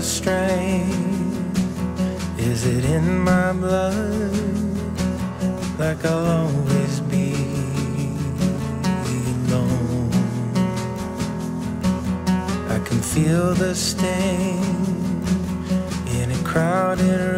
the. Is it in my blood? Like I'll always be alone. I can feel the stain in a crowded room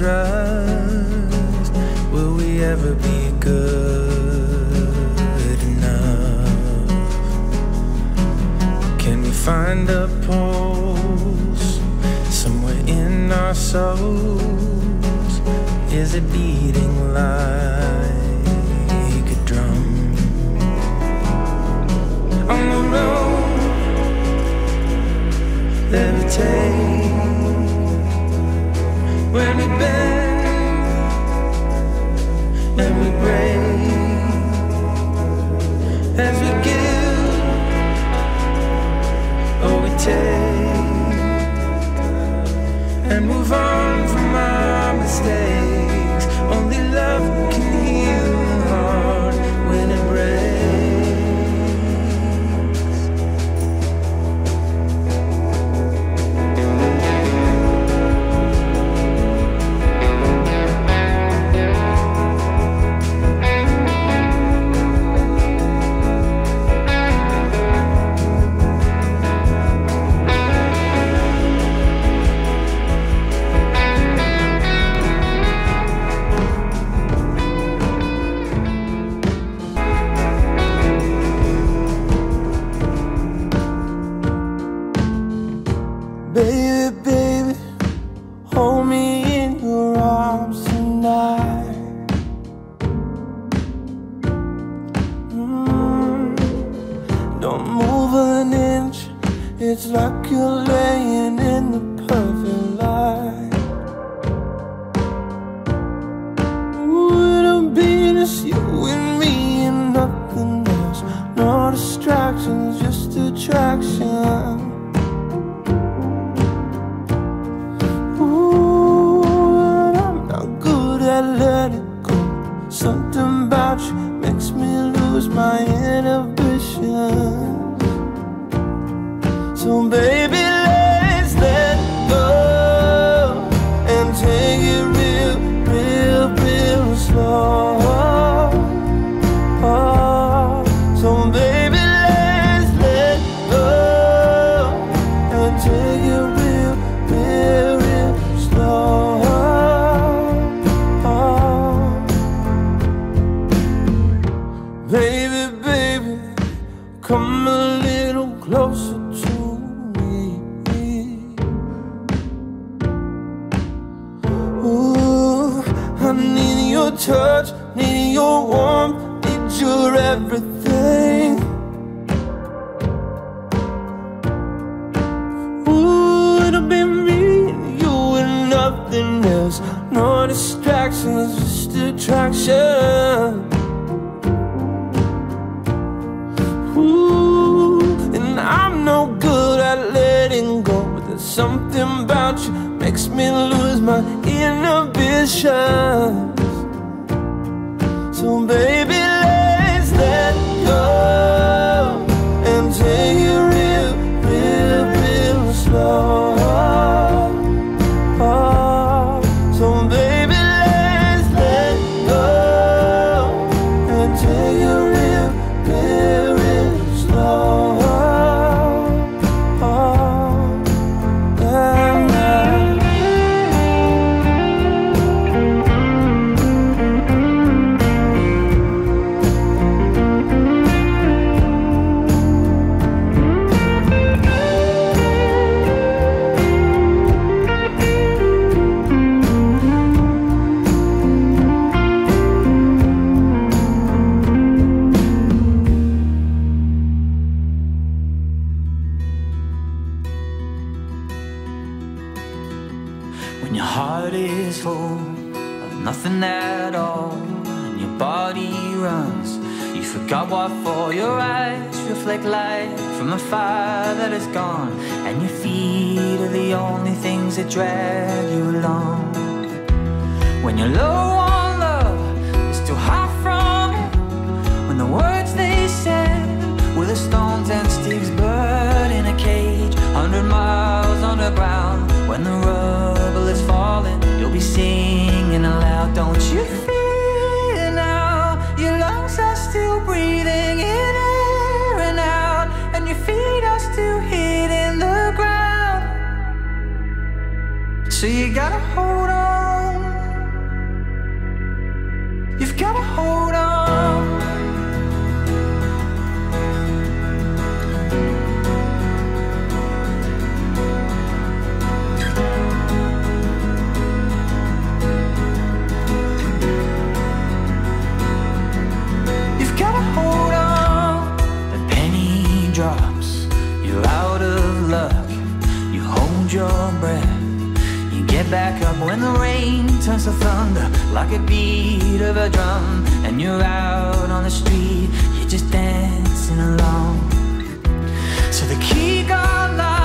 trust? Will we ever be good enough? Can we find a pulse somewhere in our souls? Is it beating like a drum? On the road levitate when we bend move an inch, it's like you're laying in the perfect light. Ooh, it'll be just you and me and nothing else. No distractions, just attraction. Something about you makes me lose my inhibition. So baby, your touch, need your warmth, need your everything. Ooh, it'll be me and you and nothing else. No distractions, just attraction. Ooh, and I'm no good at letting go, but there's something about you makes me lose my inhibitions. What your eyes reflect light from a fire that is gone, and your feet are the only things that drag you along. When you're low on love, it's too hot from it. When the words they said were the stones and Steve's bird in a cage, hundred miles underground. When the rubble is falling, you'll be singing aloud. Don't you feel lungs are still breathing in air and out, and your feet are still hitting the ground. So you gotta hold hold your breath. You get back up when the rain turns to thunder like a beat of a drum. And you're out on the street. You're just dancing along. So the key got lost